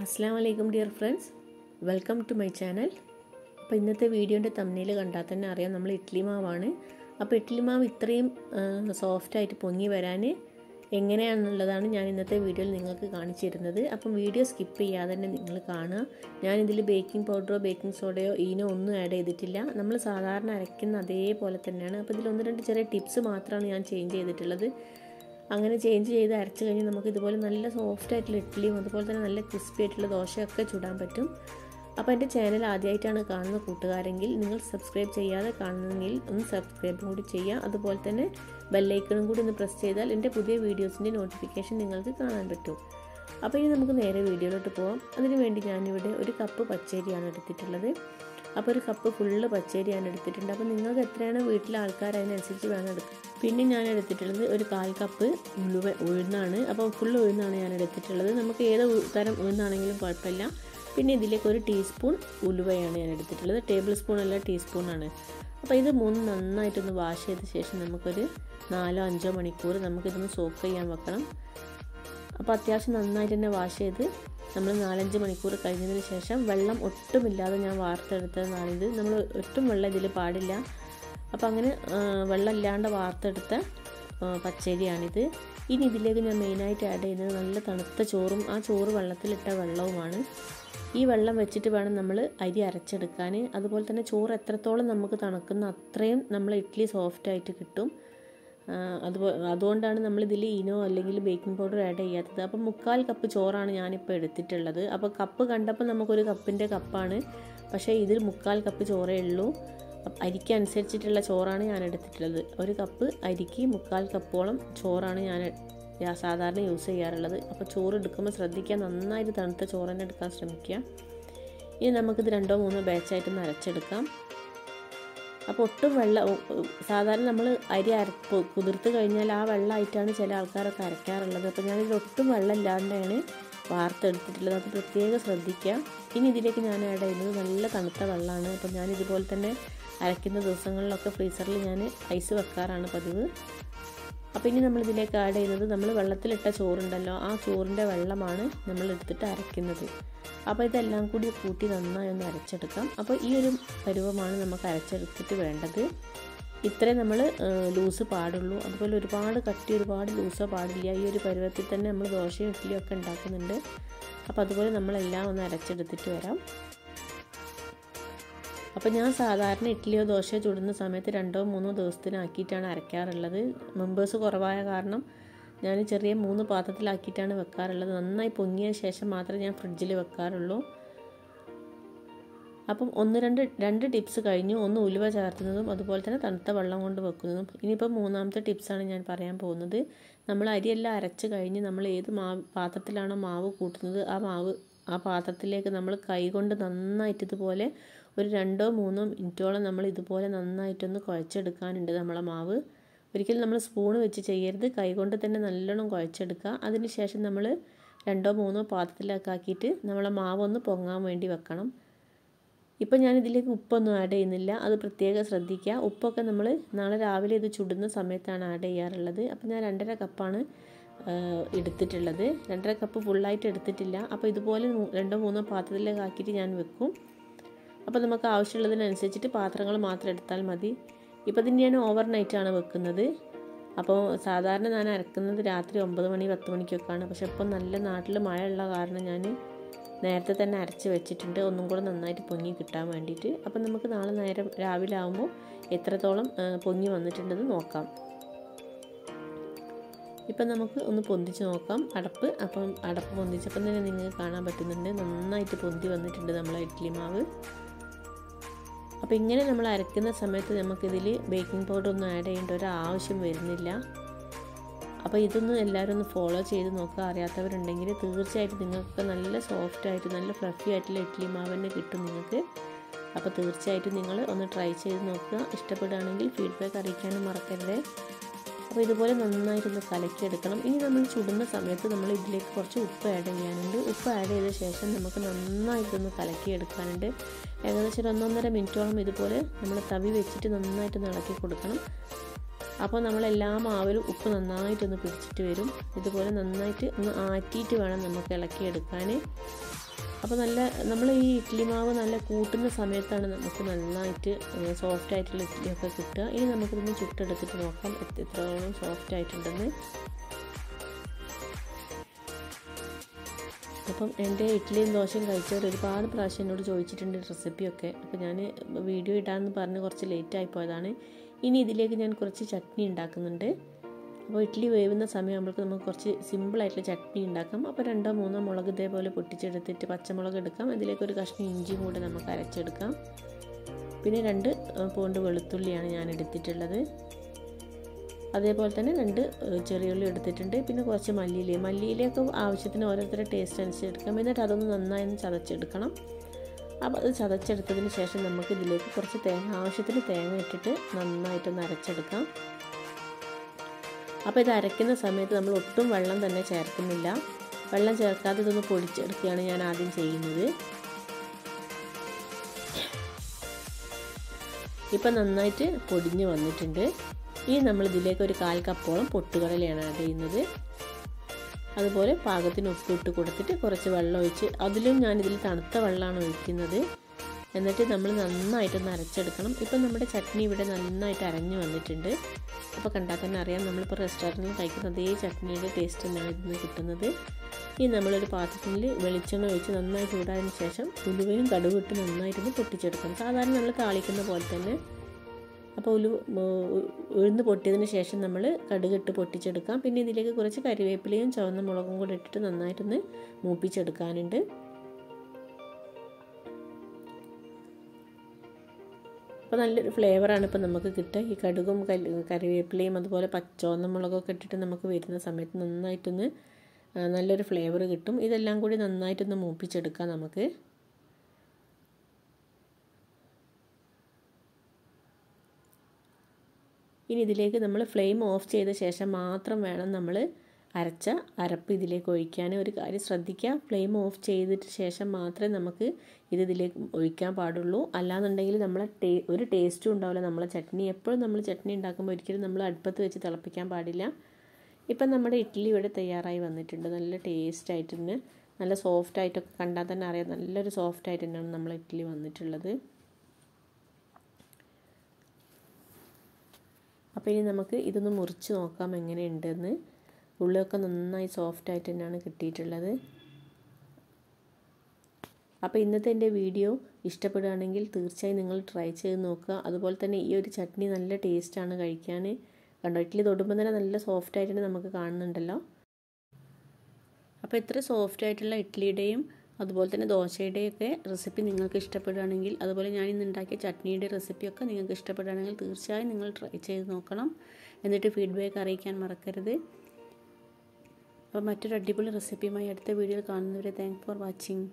അസ്സാം വലൈക്കും dear friends. Welcome to my channel. അപ്പോൾ ഇന്നത്തെ വീഡിയോന്റെ തമ്മിൽ കണ്ടാൽ തന്നെ അറിയാം നമ്മൾ ഇഡ്ഡലി മാവാണ്. അപ്പോൾ ഇഡ്ഡലി മാവ് ഇത്രയും സോഫ്റ്റായിട്ട് പൊങ്ങി വരാൻ എങ്ങനെയാണെന്നുള്ളതാണ് ഞാൻ ഇന്നത്തെ വീഡിയോയിൽ നിങ്ങൾക്ക് കാണിച്ചു തരുന്നത് അപ്പം വീഡിയോ സ്കിപ്പ് ചെയ്യാതെ തന്നെ നിങ്ങൾ കാണുക. ഞാനിതിൽ ബേക്കിംഗ് പൗഡറോ ബേക്കിംഗ് സോഡയോ ഈനോ ഒന്നും ആഡ് ചെയ്തിട്ടില്ല. നമ്മൾ സാധാരണ അരയ്ക്കുന്ന അതേപോലെ തന്നെയാണ്. അപ്പോൾ ഇതിൽ ഒന്ന് രണ്ട് ചെറിയ ടിപ്സ് മാത്രമാണ് ഞാൻ ചേഞ്ച് ചെയ്തിട്ടുള്ളത്. അങ്ങനെ ചേഞ്ച് ചെയ്ത് അരച്ച് കഴിഞ്ഞ് നമുക്ക് ഇതുപോലെ നല്ല സോഫ്റ്റ് ആയിട്ടുള്ള ഇഡ്ഡലിയും അതുപോലെ തന്നെ നല്ല ക്രിസ്പി ആയിട്ടുള്ള ദോശയൊക്കെ ചുടാൻ പറ്റും. അപ്പോൾ എന്റെ ചാനൽ ആദ്യമായിട്ടാണ് കാണുന്ന കൂട്ടുകാരെങ്കിൽ നിങ്ങൾ സബ്സ്ക്രൈബ് ചെയ്യാതെ കാണുന്നെങ്കിൽ ഒന്ന് സബ്സ്ക്രൈബ് കൂടി ചെയ്യുക. അതുപോലെ തന്നെ ബെല്ലൈക്കണും കൂടി ഒന്ന് പ്രസ് ചെയ്താൽ എന്റെ പുതിയ വീഡിയോസിന്റെ നോട്ടിഫിക്കേഷൻ നിങ്ങൾക്ക് കാണാൻ പറ്റും. അപ്പോൾ ഇനി നമുക്ക് നേരെ വീഡിയോയിലോട്ട് പോകാം അതിനുവേണ്ടി ഞാനിവിടെ ഒരു കപ്പ് പച്ചരിയാണ് എടുത്തിട്ടുള്ളത്. അപ്പോൾ ഒരു കപ്പ് ഫുള്ള് പച്ചരി ഞാൻ എടുത്തിട്ടുണ്ട്. അപ്പോൾ നിങ്ങൾക്ക് എത്രയാണ് വീട്ടിലെ ആൾക്കാർ അതിനനുസരിച്ച് വേണം എടുക്കുക പിന്നെ ഞാൻ എടുത്തിട്ടുള്ളത് ഒരു കാൽ കപ്പ് ഉഴുവ ഉഴുന്നാണ്. അപ്പോൾ ഫുൾ ഉഴുന്നാണ് ഞാൻ എടുത്തിട്ടുള്ളത്. നമുക്ക് ഏത് തരം ഉഴുന്നാണെങ്കിലും കുഴപ്പമില്ല. പിന്നെ ഇതിലേക്ക് ഒരു ടീസ്പൂൺ ഉലുവയാണ് ഞാൻ എടുത്തിട്ടുള്ളത്. ടേബിൾ സ്പൂൺ അല്ല ടീസ്പൂണാണ് അപ്പോൾ ഇത് മൂന്ന് നന്നായിട്ടൊന്ന് വാഷ് ചെയ്ത ശേഷം നമുക്കൊരു നാലോ അഞ്ചോ മണിക്കൂർ നമുക്കിതൊന്ന് സോക്ക് ചെയ്യാൻ വെക്കണം. അപ്പോൾ അത്യാവശ്യം നന്നായിട്ട് തന്നെ വാഷ് ചെയ്ത് നമ്മൾ നാലഞ്ച് മണിക്കൂർ കഴിഞ്ഞതിന് ശേഷം വെള്ളം ഒട്ടുമില്ലാതെ ഞാൻ വാർത്തെടുത്തതാണിത് നമ്മൾ ഒട്ടും വെള്ളം ഇതിൽ പാടില്ല. അപ്പോൾ അങ്ങനെ വെള്ളം ഇല്ലാണ്ട് വാർത്തെടുത്ത പച്ചരിയാണിത്. ഇനി ഇതിലേക്ക് ഞാൻ മെയിനായിട്ട് ആഡ് ചെയ്യുന്നത് നല്ല തണുത്ത ചോറും ആ ചോറ് വെള്ളത്തിലിട്ട വെള്ളവുമാണ്. ഈ വെള്ളം വെച്ചിട്ട് വേണം നമ്മൾ അരി അരച്ചെടുക്കാൻ അതുപോലെ തന്നെ ചോറ് എത്രത്തോളം നമുക്ക് തണുക്കുന്ന അത്രയും നമ്മൾ ഇഡ്ഡലി സോഫ്റ്റായിട്ട് കിട്ടും. അതുപോലെ അതുകൊണ്ടാണ് നമ്മൾ ഇതിൽ ഇനോ അല്ലെങ്കിൽ ബേക്കിംഗ് പൗഡർ ആഡ് ചെയ്യാത്തത്. അപ്പോൾ മുക്കാൽ കപ്പ് ചോറാണ് ഞാനിപ്പോൾ എടുത്തിട്ടുള്ളത്. അപ്പോൾ കപ്പ് കണ്ടപ്പോൾ നമുക്കൊരു കപ്പിന്റെ കപ്പാണ് പക്ഷേ ഇതിൽ മുക്കാൽ കപ്പ് ചോറേ ഉള്ളൂ. അരിക്ക് അനുസരിച്ചിട്ടുള്ള ചോറാണ് ഞാൻ എടുത്തിട്ടുള്ളത്. ഒരു കപ്പ് അരിക്ക് മുക്കാൽ കപ്പോളം ചോറാണ് ഞാൻ സാധാരണ യൂസ് ചെയ്യാറുള്ളത്. അപ്പോൾ ചോറ് എടുക്കുമ്പോൾ ശ്രദ്ധിക്കുക. നന്നായിട്ട് തണുത്ത ചോറ് തന്നെ എടുക്കാൻ ശ്രമിക്കുക. ഇനി നമുക്കിത് രണ്ടോ മൂന്നോ ബാച്ചായിട്ടൊന്ന് അരച്ചെടുക്കാം അപ്പോൾ ഒട്ടും വെള്ളം സാധാരണ നമ്മൾ അരി അര കുതിർത്ത് കഴിഞ്ഞാൽ ആ വെള്ളമായിട്ടാണ് ചില ആൾക്കാരൊക്കെ അരയ്ക്കാറുള്ളത് അപ്പോൾ ഞാനിത് ഒട്ടും വെള്ളം ഇല്ലാണ്ടാണ് വാർത്തെടുത്തിട്ടുള്ളത് അത് പ്രത്യേകം ശ്രദ്ധിക്കുക ഇനി ഇതിലേക്ക് ഞാൻ ആഡ് ചെയ്യുന്നത് നല്ല തണുത്ത വെള്ളമാണ്. അപ്പോൾ ഞാൻ ഇതുപോലെ തന്നെ അരയ്ക്കുന്ന ദിവസങ്ങളിലൊക്കെ ഫ്രീസറിൽ ഞാൻ ഐസ് വെക്കാറാണ് പതിവ്. അപ്പോൾ ഇനി നമ്മൾ ഇതിലേക്ക് ആഡ് ചെയ്യുന്നത് നമ്മൾ വെള്ളത്തിലിട്ട ചോറുണ്ടല്ലോ. ആ ചോറിന്റെ വെള്ളമാണ് നമ്മൾ എടുത്തിട്ട് അരയ്ക്കുന്നത്. അപ്പോൾ ഇതെല്ലാം കൂടി കൂട്ടി നന്നായി ഒന്ന് അരച്ചെടുക്കാം. അപ്പോൾ ഈ ഒരു പരുവമാണ് നമുക്ക് അരച്ചെടുത്തിട്ട് വേണ്ടത്. ഇത്രേ നമ്മൾ ലൂസ് പാടുള്ളൂ. അതുപോലെ ഒരുപാട് കട്ടി ഒരുപാട് ലൂസോ പാടില്ല. ഈ ഒരു പരുവത്തിൽ തന്നെ നമ്മൾ ദോശയും ഇഡ്ഡലിയും ഒക്കെ ഉണ്ടാക്കുന്നുണ്ട്. അപ്പോൾ അതുപോലെ നമ്മളെല്ലാം ഒന്ന് അരച്ചെടുത്തിട്ട് വരാം. അപ്പോൾ ഞാൻ സാധാരണ ഇഡ്ഡലിയോ ദോശയോ ചുടുന്ന സമയത്ത് രണ്ടോ മൂന്നോ ദിവസത്തിനാക്കിയിട്ടാണ് അരയ്ക്കാറുള്ളത്. മെമ്പേഴ്സ് കുറവായ കാരണം ഞാൻ ചെറിയ മൂന്ന് പാത്രത്തിലാക്കിയിട്ടാണ് വെക്കാറുള്ളത്. നന്നായി പൊങ്ങിയ ശേഷം മാത്രമേ ഞാൻ ഫ്രിഡ്ജിൽ വെക്കാറുള്ളൂ. അപ്പം ഒന്ന് രണ്ട് രണ്ട് ടിപ്സ് കഴിഞ്ഞു. ഒന്ന് ഉലുവ ചേർത്തുന്നതും അതുപോലെ തന്നെ തണുത്ത വെള്ളം കൊണ്ട് വെക്കുന്നതും. ഇനിയിപ്പോൾ മൂന്നാമത്തെ ടിപ്സാണ് ഞാൻ പറയാൻ പോകുന്നത്. നമ്മൾ അരിയെല്ലാം അരച്ച് കഴിഞ്ഞ് നമ്മൾ ഏത് മാവ് പാത്രത്തിലാണോ മാവ് കൂട്ടുന്നത് ആ മാവ് ആ പാത്രത്തിലേക്ക് നമ്മൾ കൈകൊണ്ട് നന്നായിട്ട് ഇതുപോലെ ഒരു രണ്ടോ മൂന്നോ മിനിറ്റോളം നമ്മൾ ഇതുപോലെ നന്നായിട്ടൊന്ന് കുഴച്ചെടുക്കാനുണ്ട് നമ്മളെ മാവ്. ഒരിക്കലും നമ്മൾ സ്പൂൺ വെച്ച് ചെയ്യരുത്. കൈകൊണ്ട് തന്നെ നല്ലോണം കുഴച്ചെടുക്കുക. അതിനുശേഷം നമ്മൾ രണ്ടോ മൂന്നോ പാത്രത്തിലൊക്കെ ആക്കിയിട്ട് നമ്മളെ മാവൊന്ന് പൊങ്ങാൻ വേണ്ടി വെക്കണം. ഇപ്പം ഞാൻ ഇതിലേക്ക് ഉപ്പൊന്നും ആഡ് ചെയ്യുന്നില്ല. അത് പ്രത്യേകം ശ്രദ്ധിക്കുക. ഉപ്പൊക്കെ നമ്മൾ നാളെ രാവിലെ ഇത് ചുടുന്ന സമയത്താണ് ആഡ് ചെയ്യാറുള്ളത്. അപ്പം ഞാൻ രണ്ടര കപ്പാണ് എടുത്തിട്ടുള്ളത്. രണ്ടര കപ്പ് ഫുള്ളായിട്ട് എടുത്തിട്ടില്ല. അപ്പോൾ ഇതുപോലെ രണ്ടോ മൂന്നോ പാത്രത്തിലേക്ക് ആക്കിയിട്ട് ഞാൻ വെക്കും. അപ്പോൾ നമുക്ക് ആവശ്യമുള്ളതിനനുസരിച്ചിട്ട് പാത്രങ്ങൾ മാത്രം എടുത്താൽ മതി. ഇപ്പോൾ ഇതിന് ഞാൻ ഓവർ നൈറ്റാണ് വെക്കുന്നത്. അപ്പോൾ സാധാരണ ഞാൻ അരക്കുന്നത് രാത്രി ഒമ്പത് മണി പത്ത് മണിക്കൊക്കെയാണ്. പക്ഷെ ഇപ്പോൾ നല്ല നാട്ടിൽ മഴ ഉള്ള കാരണം ഞാൻ നേരത്തെ തന്നെ അരച്ച് വെച്ചിട്ടുണ്ട്. ഒന്നും കൂടെ നന്നായിട്ട് പൊങ്ങി കിട്ടാൻ വേണ്ടിയിട്ട്. അപ്പം നമുക്ക് നാളെ നേരം രാവിലെ ആകുമ്പോൾ എത്രത്തോളം പൊങ്ങി വന്നിട്ടുണ്ടെന്ന് നോക്കാം. ഇപ്പം നമുക്ക് ഒന്ന് പൊന്തിച്ച് നോക്കാം. അടപ്പ്. അപ്പം അടപ്പ് പൊന്തിച്ചപ്പം തന്നെ നിങ്ങൾക്ക് കാണാൻ പറ്റുന്നുണ്ട്. നന്നായിട്ട് പൊന്തി വന്നിട്ടുണ്ട് നമ്മളെ ഇഡ്ഡലി മാവ്. അപ്പോൾ ഇങ്ങനെ നമ്മൾ അരയ്ക്കുന്ന സമയത്ത് നമുക്കിതിൽ ബേക്കിംഗ് പൗഡർ ഒന്നും ആഡ് ചെയ്യേണ്ട ഒരു ആവശ്യം വരുന്നില്ല. അപ്പോൾ ഇതൊന്നും എല്ലാവരും ഒന്ന് ഫോളോ ചെയ്ത് നോക്കുക അറിയാത്തവരുണ്ടെങ്കിൽ തീർച്ചയായിട്ടും നിങ്ങൾക്ക് നല്ല സോഫ്റ്റ് ആയിട്ട് നല്ല ഫ്ലഫി ആയിട്ടുള്ള ഇഡ്ഡലി മാവ് തന്നെ കിട്ടും നിങ്ങൾക്ക്. അപ്പോൾ തീർച്ചയായിട്ടും നിങ്ങൾ ഒന്ന് ട്രൈ ചെയ്ത് നോക്കുക. ഇഷ്ടപ്പെടുകയാണെങ്കിൽ ഫീഡ്ബാക്ക് അറിയിക്കാനും മറക്കരുത്. അപ്പോൾ ഇതുപോലെ നന്നായിട്ടൊന്ന് കലക്കിയെടുക്കണം. ഇനി നമ്മൾ ചുടുന്ന സമയത്ത് നമ്മൾ ഇതിലേക്ക് കുറച്ച് ഉപ്പ് ആഡ് ചെയ്യാനുണ്ട്. ഉപ്പ് ആഡ് ചെയ്ത ശേഷം നമുക്ക് നന്നായിട്ടൊന്ന് കലക്കിയെടുക്കാനുണ്ട്. ഏകദേശം ഒരു ഒന്നൊന്നര മിനിറ്റോളം ഇതുപോലെ നമ്മൾ തവി വെച്ചിട്ട് നന്നായിട്ട് ഇളക്കി കൊടുക്കണം. അപ്പോൾ നമ്മൾ എല്ലാ മാവിലും ഉപ്പ് നന്നായിട്ടൊന്ന് പിടിച്ചിട്ട് വരും. ഇതുപോലെ നന്നായിട്ട് ഒന്ന് ആറ്റിയിട്ട് വേണം നമുക്ക് ഇളക്കിയെടുക്കാൻ അപ്പോൾ നല്ല നമ്മൾ ഈ ഇഡ്ഡലി മാവ് നല്ല കൂട്ടുന്ന സമയത്താണ് നമുക്ക് നന്നായിട്ട് സോഫ്റ്റ് ആയിട്ടുള്ള ഇഡ്ഡലിയൊക്കെ കിട്ടുക. ഇനി നമുക്കിതൊന്ന് ചുട്ടെടുത്തിട്ട് നോക്കാം എത്രത്തോളം സോഫ്റ്റ് ആയിട്ടുണ്ടെന്ന്. അപ്പം എന്റെ ഇഡ്ഡലിയും ദോശയും കഴിച്ചവർ ഒരുപാട് പ്രാവശ്യം എന്നോട് ചോദിച്ചിട്ടുണ്ട് റെസിപ്പിയൊക്കെ. അപ്പോൾ ഞാൻ വീഡിയോ ഇടാമെന്ന് പറഞ്ഞ് കുറച്ച് ലേറ്റ് ആയി പോയതാണ്. ഇനി ഇതിലേക്ക് ഞാൻ കുറച്ച് ചട്നി ഉണ്ടാക്കുന്നുണ്ട്. അപ്പോൾ ഇഡ്ഡലി വേവുന്ന സമയമാകുമ്പോഴേക്ക് നമുക്ക് കുറച്ച് സിമ്പിളായിട്ടുള്ള ചട്നി ഉണ്ടാക്കാം. അപ്പോൾ രണ്ടോ മൂന്നോ മുളക് ഇതേപോലെ പൊട്ടിച്ചെടുത്തിട്ട് പച്ചമുളക് എടുക്കാം. അതിലേക്ക് ഒരു കഷ്ണം ഇഞ്ചി കൂടെ നമുക്ക് അരച്ചെടുക്കാം. പിന്നെ രണ്ട് പോണ്ട് വെളുത്തുള്ളിയാണ് ഞാൻ എടുത്തിട്ടുള്ളത്. അതേപോലെ തന്നെ രണ്ട് ചെറിയുള്ളി എടുത്തിട്ടുണ്ട്. പിന്നെ കുറച്ച് മല്ലിയില. മല്ലിയിലയൊക്കെ ആവശ്യത്തിന് ഓരോരുത്തരുടെ ടേസ്റ്റ് അനുസരിച്ച് എടുക്കാം എന്നിട്ട് അതൊന്ന് നന്നായി ഒന്ന് ചതച്ചെടുക്കണം. അപ്പോൾ അത് ചതച്ചെടുത്തതിന് ശേഷം നമുക്ക് ഇതിലേക്ക് കുറച്ച് തേങ്ങ ആവശ്യത്തിന് തേങ്ങ ഇട്ടിട്ട് നന്നായിട്ടൊന്ന് അരച്ചെടുക്കാം. അപ്പോൾ ഇത് അരയ്ക്കുന്ന സമയത്ത് നമ്മൾ ഒട്ടും വെള്ളം തന്നെ ചേർക്കുന്നില്ല. വെള്ളം ചേർക്കാതെ ഇതൊന്ന് പൊടിച്ചെടുക്കുകയാണ് ഞാൻ ആദ്യം ചെയ്യുന്നത്. ഇപ്പം നന്നായിട്ട് പൊടിഞ്ഞ് വന്നിട്ടുണ്ട്. ഈ നമ്മൾ ഇതിലേക്ക് ഒരു കാൽ കപ്പോളം പൊട്ടുകടലയാണ് ആഡ് ചെയ്യുന്നത്. അതുപോലെ പാകത്തിന് ഉപ്പിട്ട് കൊടുത്തിട്ട് കുറച്ച് വെള്ളം ഒഴിച്ച് അതിലും ഞാനിതിൽ തണുത്ത വെള്ളമാണ് ഒഴിക്കുന്നത്. എന്നിട്ട് നമ്മൾ നന്നായിട്ടൊന്ന് അരച്ചെടുക്കണം ഇപ്പം നമ്മുടെ ചട്നി ഇവിടെ നന്നായിട്ട് അരഞ്ഞു വന്നിട്ടുണ്ട്. അപ്പോൾ കണ്ടാൽ തന്നെ അറിയാം നമ്മളിപ്പോൾ റെസ്റ്റോറന്റിൽ കഴിക്കുന്ന അതേ ചട്നിയുടെ ടേസ്റ്റ് തന്നെയാണ് ഇതിന് കിട്ടുന്നത്. ഇനി നമ്മളൊരു പാത്രത്തിൽ വെളിച്ചെണ്ണ ഒഴിച്ച് നന്നായി ചൂടായതിന് ശേഷം ഉലുവയും കടുകും ഇട്ട് നന്നായിട്ടൊന്ന് പൊട്ടിച്ചെടുക്കണം. സാധാരണ നമ്മൾ താളിക്കുന്ന പോലെ തന്നെ. അപ്പോൾ ഉലു ഉഴുന്ന് പൊട്ടിയതിന് ശേഷം നമ്മൾ കടുകിട്ട് പൊട്ടിച്ചെടുക്കാം. പിന്നെ ഇതിലേക്ക് കുറച്ച് കരിവേപ്പിലയും ചുവന്ന മുളകും കൂടെ ഇട്ടിട്ട് നന്നായിട്ടൊന്ന് മൂപ്പിച്ചെടുക്കാനുണ്ട്. അപ്പോൾ നല്ലൊരു ഫ്ലേവറാണ് ഇപ്പോൾ നമുക്ക് കിട്ടുക. ഈ കടുകും കറിവേപ്പിലയും അതുപോലെ പച്ചോന്ന മുളകൊക്കെ ഇട്ടിട്ട് നമുക്ക് വരുന്ന സമയത്ത് നന്നായിട്ടൊന്ന് നല്ലൊരു ഫ്ലേവർ കിട്ടും. ഇതെല്ലാം കൂടി നന്നായിട്ടൊന്ന് മൂപ്പിച്ചെടുക്കാം നമുക്ക്. ഇനി ഇതിലേക്ക് നമ്മൾ ഫ്ലെയിം ഓഫ് ചെയ്ത ശേഷം മാത്രം വേണം നമ്മൾ അരച്ച അരപ്പ് ഇതിലേക്ക് ഒഴിക്കാൻ ഒരു കാര്യം ശ്രദ്ധിക്കുക. ഫ്ലെയിം ഓഫ് ചെയ്തിട്ട് ശേഷം മാത്രമേ നമുക്ക് ഇത് ഇതിലേക്ക് ഒഴിക്കാൻ പാടുള്ളൂ. അല്ലാന്നുണ്ടെങ്കിൽ നമ്മളെ ടേ ഒരു ടേസ്റ്റും ഉണ്ടാവില്ല. നമ്മളെ ചട്നി എപ്പോഴും നമ്മൾ ചട്നി ഉണ്ടാക്കുമ്പോൾ ഒരിക്കലും നമ്മൾ അടുപ്പത്ത് വെച്ച് തിളപ്പിക്കാൻ പാടില്ല. ഇപ്പം നമ്മുടെ ഇഡ്ഡലി ഇവിടെ തയ്യാറായി വന്നിട്ടുണ്ട്. നല്ല ടേസ്റ്റ് തന്നെ നല്ല സോഫ്റ്റ് ആയിട്ടൊക്കെ കണ്ടാൽ തന്നെ അറിയാം. നല്ലൊരു സോഫ്റ്റ് ആയിട്ട് തന്നെയാണ് നമ്മളെ ഇഡ്ഡലി വന്നിട്ടുള്ളത്. അപ്പോൾ ഇനി നമുക്ക് ഇതൊന്ന് മുറിച്ച് നോക്കാം എങ്ങനെയുണ്ടെന്ന്. ഉള്ളിലൊക്കെ നന്നായി സോഫ്റ്റ് ആയിട്ട് തന്നെയാണ് കിട്ടിയിട്ടുള്ളത്. അപ്പോൾ ഇന്നത്തെ എന്റെ വീഡിയോ ഇഷ്ടപ്പെടുകയാണെങ്കിൽ തീർച്ചയായും നിങ്ങൾ ട്രൈ ചെയ്ത് നോക്കുക. അതുപോലെ തന്നെ ഈ ഒരു ചട്നി നല്ല ടേസ്റ്റാണ് കഴിക്കാൻ. കണ്ടോ ഇഡ്ഡലി തൊടുമ്പോൾ തന്നെ നല്ല സോഫ്റ്റ് ആയിട്ട് നമുക്ക് കാണുന്നുണ്ടല്ലോ. അപ്പോൾ ഇത്ര സോഫ്റ്റ് ആയിട്ടുള്ള ഇഡ്ഡലിയുടെയും അതുപോലെ തന്നെ ദോശയുടെയൊക്കെ റെസിപ്പി നിങ്ങൾക്ക് ഇഷ്ടപ്പെടുകയാണെങ്കിൽ അതുപോലെ ഞാൻ ഇന്ന് ഉണ്ടാക്കിയ ചട്നിയുടെ റെസിപ്പിയൊക്കെ നിങ്ങൾക്ക് ഇഷ്ടപ്പെടുകയാണെങ്കിൽ തീർച്ചയായും നിങ്ങൾ ട്രൈ ചെയ്ത് നോക്കണം. എന്നിട്ട് ഫീഡ്ബാക്ക് അറിയിക്കാൻ മറക്കരുത്. അപ്പോൾ മറ്റൊരു അടിപൊളി റെസിപ്പിയുമായി അടുത്ത വീഡിയോയിൽ കാണുന്നവരെ താങ്ക് ഫോർ വാച്ചിങ്